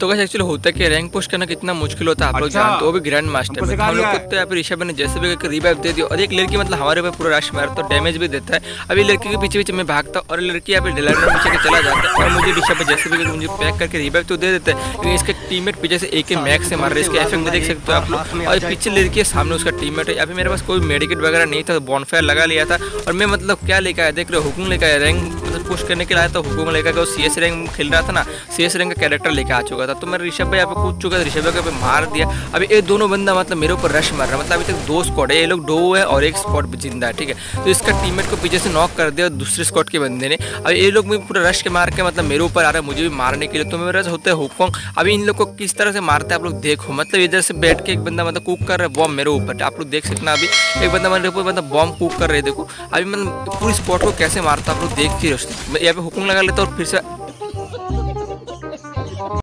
तो कैसे एक्चुअली होता है कि रैंक पुश करना कितना मुश्किल होता है आप लोग अच्छा। जानते हो भी ग्रैंड मास्टर में। हम लोग को तो यहाँ पे ऋषभ ने जैसे भी रिवाइव दे दिया। और एक लड़की मतलब हमारे ऊपर पूरा रश मार तो डैमेज भी देता है। अभी लड़की के पीछे पीछे मैं भागता और लड़की यहाँ पे डिलर में पीछे चला जाता है और मुझे ऋषभ जैसे भी मुझे पैक करके रिवाइव तो दे देता है। लेकिन इसके टीममेट पीछे से एक ही मैक से मार रहे हैं इसके इफ़ेक्ट देख सकते हो आप लोग। और पीछे लड़की सामने उसका टीममेट है। अभी मेरे पास कोई मेडिकेट वगैरह नहीं था बॉनफायर लगा लिया था। और मैं मतलब क्या लेकर आया देख रहे हो हुकुम लेकर आया रैंक पुश करने के लिए आया था, हुकुम लेकर के सी एस रैंक खेल रहा था ना सी एस रैंक का कैरेक्टर लेकर आ चुका था। तो मैं ऋषभ भाई यहाँ पे कूद चुका था, ऋषभ भाई को मार दिया। अभी ये दोनों बंदा मतलब मेरे ऊपर रश मार रहा मतलब अभी तक दो स्कॉट है, ये लोग दो है और एक स्क्वाड ज़िंदा है, ठीक है? तो इसका टीममेट को पीछे से नॉक कर दिया दूसरे स्कॉट के बंदे ने। अब ये लोग भी पूरा रश के मार के मतलब मेरे ऊपर आ रहा है, मुझे भी मारने के लिए। तो मेरा होता है हुकोंग अभी इन लोग को किस तरह से मारते हैं आप लोग देखो। मतलब इधर से बैठ के एक बंदा मतलब कुक कर रहा है बॉम्ब मेरे ऊपर। आप लोग देख सकते हैं अभी। एक बंदा मेरे ऊपर मतलब बॉम्ब कुक कर रहे देखो। अभी मतलब पूरी स्पॉट को कैसे मारता आप लोग देख ही रहे। यहाँ पे हुकुम लगा लेता हूँ और फिर से